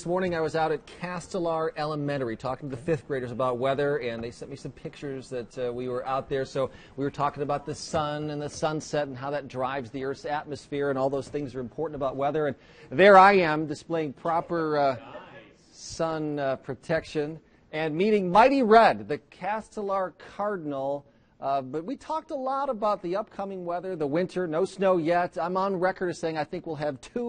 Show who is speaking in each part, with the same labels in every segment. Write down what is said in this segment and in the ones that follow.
Speaker 1: This morning I was out at Castelar Elementary talking to the fifth graders about weather, and they sent me some pictures that uh, we were out there. So we were talking about the sun and the sunset and how that drives the Earth's atmosphere, and all those things are important about weather. And there I am displaying proper uh, sun uh, protection and meeting Mighty Red, the Castelar Cardinal. Uh, but we talked a lot about the upcoming weather, the winter, no snow yet. I'm on record as saying I think we'll have two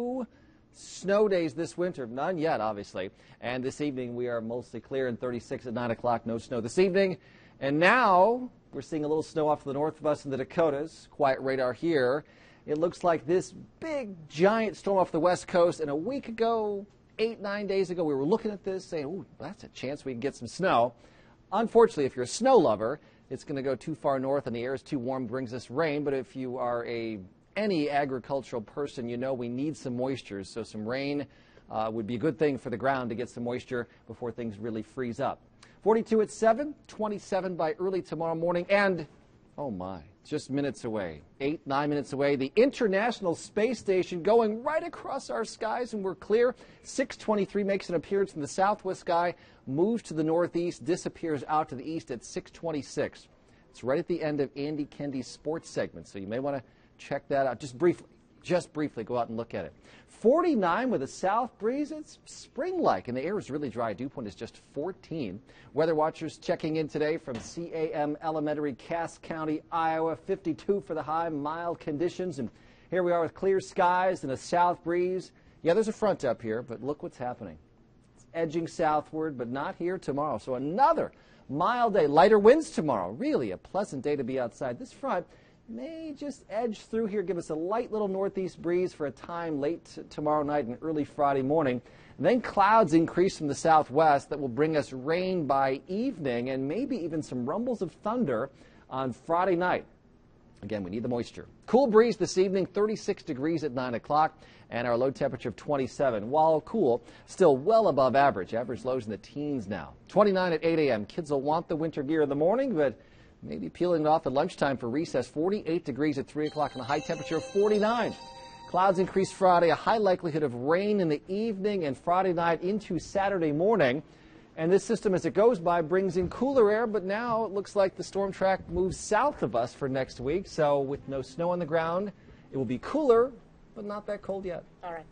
Speaker 1: snow days this winter. None yet, obviously. And this evening we are mostly clear and 36 at 9 o'clock. No snow this evening. And now we're seeing a little snow off to the north of us in the Dakotas. Quiet radar here. It looks like this big, giant storm off the west coast. And a week ago, eight, nine days ago, we were looking at this saying, ooh, that's a chance we can get some snow. Unfortunately, if you're a snow lover, it's going to go too far north and the air is too warm, brings us rain. But if you are a any agricultural person, you know we need some moisture. So some rain uh, would be a good thing for the ground to get some moisture before things really freeze up. 42 at 7, 27 by early tomorrow morning, and oh my, just minutes away, eight, nine minutes away, the International Space Station going right across our skies, and we're clear. 623 makes an appearance in the southwest sky, moves to the northeast, disappears out to the east at 626. It's right at the end of Andy Kendeigh's sports segment, so you may want to check that out just briefly. Just briefly, go out and look at it. 49 with a south breeze. It's spring like, and the air is really dry. Dew point is just 14. Weather watchers checking in today from CAM Elementary, Cass County, Iowa. 52 for the high, mild conditions. And here we are with clear skies and a south breeze. Yeah, there's a front up here, but look what's happening. It's edging southward, but not here tomorrow. So another mild day. Lighter winds tomorrow. Really a pleasant day to be outside. This front may just edge through here, give us a light little northeast breeze for a time late tomorrow night and early Friday morning. And then clouds increase from the southwest that will bring us rain by evening and maybe even some rumbles of thunder on Friday night. Again, we need the moisture. Cool breeze this evening, 36 degrees at 9 o'clock, and our low temperature of 27. While cool, still well above average. Average lows in the teens now. 29 at 8 a.m. Kids will want the winter gear in the morning, but Maybe peeling it off at lunchtime for recess. 48 degrees at 3 o'clock and a high temperature of 49. Clouds increase Friday, a high likelihood of rain in the evening and Friday night into Saturday morning. And this system, as it goes by, brings in cooler air, but now it looks like the storm track moves south of us for next week. So, with no snow on the ground, it will be cooler, but not that cold yet.
Speaker 2: All right.